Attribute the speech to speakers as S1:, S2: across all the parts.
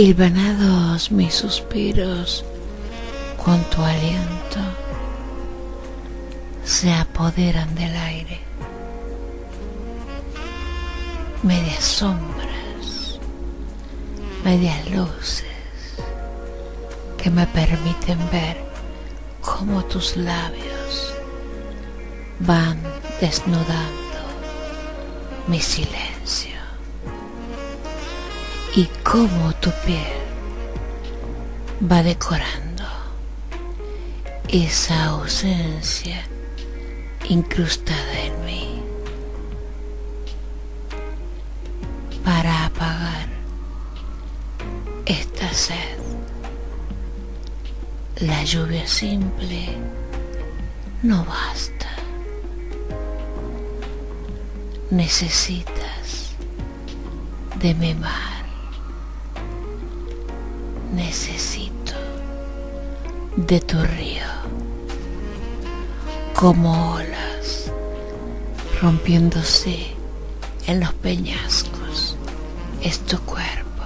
S1: hilvanados mis suspiros con tu aliento se apoderan del aire. Medias sombras, medias luces que me permiten ver cómo tus labios van desnudando mi silencio y cómo tu piel va decorando esa ausencia incrustada en mí para apagar esta sed. La lluvia simple no basta. Necesitas de mi mar. Necesito de tu río. Como olas rompiéndose en los peñascos. Es tu cuerpo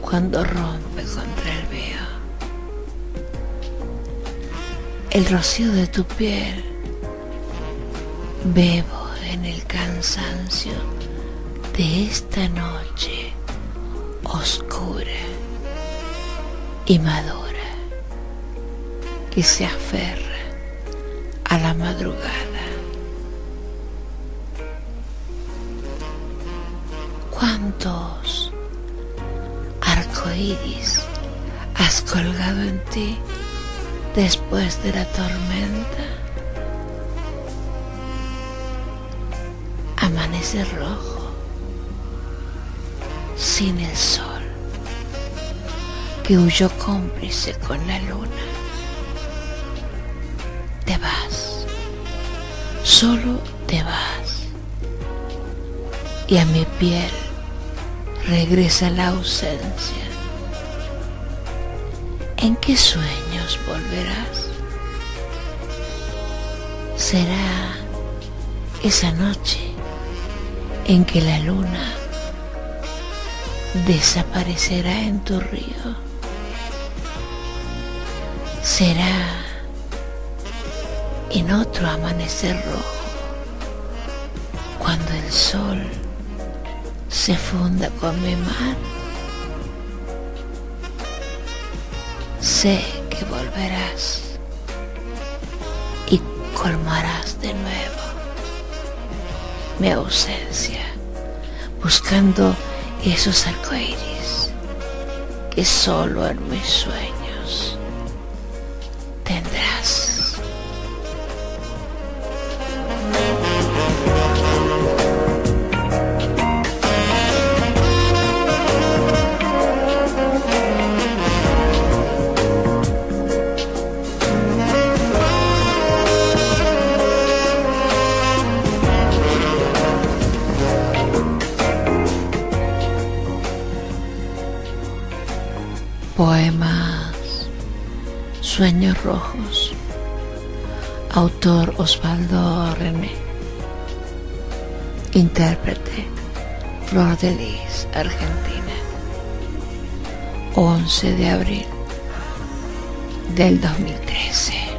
S1: cuando rompe contra el veo. El rocío de tu piel bebo en el cansancio de esta noche oscura y madura que se aferra a la madrugada. ¿Cuántos arcoíris has colgado en ti después de la tormenta? Amanece rojo, sin el sol, que huyó cómplice con la luna. Te vas, solo te vas, y a mi piel regresa la ausencia. ¿En qué sueños volverás? Será esa noche en que la luna desaparecerá en tu río. Será en otro amanecer rojo cuando el sol se funda con mi mar. Sé que volverás y colmarás de nuevo mi ausencia, buscando esos arcoíris que solo en mis sueños Poemas Sueños Rojos. Autor Osvaldo René. Intérprete Flor de Lis, Argentina. 11 de abril del 2013